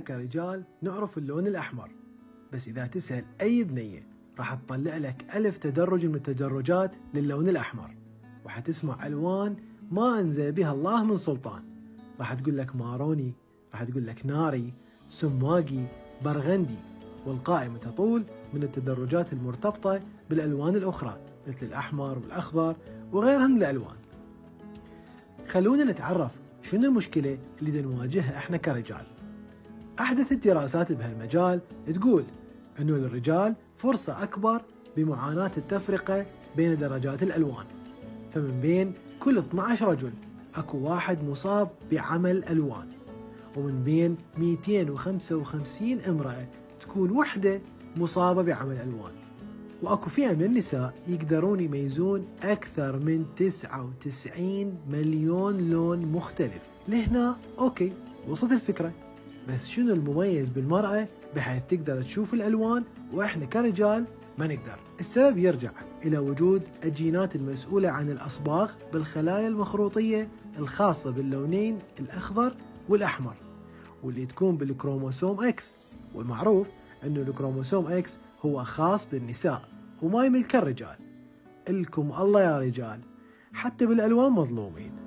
كرجال نعرف اللون الأحمر. بس إذا تسأل أي بنية راح تطلع لك ألف تدرج من التدرجات للون الأحمر. وحتسمع ألوان ما أنزل بها الله من سلطان. راح تقول لك ماروني راح تقول لك ناري سماقي برغندي. والقائمة تطول من التدرجات المرتبطة بالألوان الأخرى مثل الأحمر والأخضر وغيرها من الألوان. خلونا نتعرف شنو المشكلة اللي نواجهها إحنا كرجال. أحدث الدراسات بهالمجال تقول أنه للرجال فرصة أكبر بمعاناة التفرقة بين درجات الألوان. فمن بين كل 12 رجل أكو واحد مصاب بعمل ألوان. ومن بين 255 امرأة تكون وحدة مصابة بعمل ألوان. وأكو فئة من النساء يقدرون يميزون أكثر من 99 مليون لون مختلف. لهنا okay وصلت الفكرة. بس شنو المميز بالمرأة؟ بحيث تقدر تشوف الألوان وإحنا كرجال ما نقدر. السبب يرجع إلى وجود الجينات المسؤولة عن الأصباغ بالخلايا المخروطية الخاصة باللونين الأخضر والأحمر واللي تكون بالكروموسوم X. والمعروف أنه الكروموسوم X هو خاص بالنساء وما يملك الرجال. إلكم الله يا رجال حتى بالألوان مظلومين.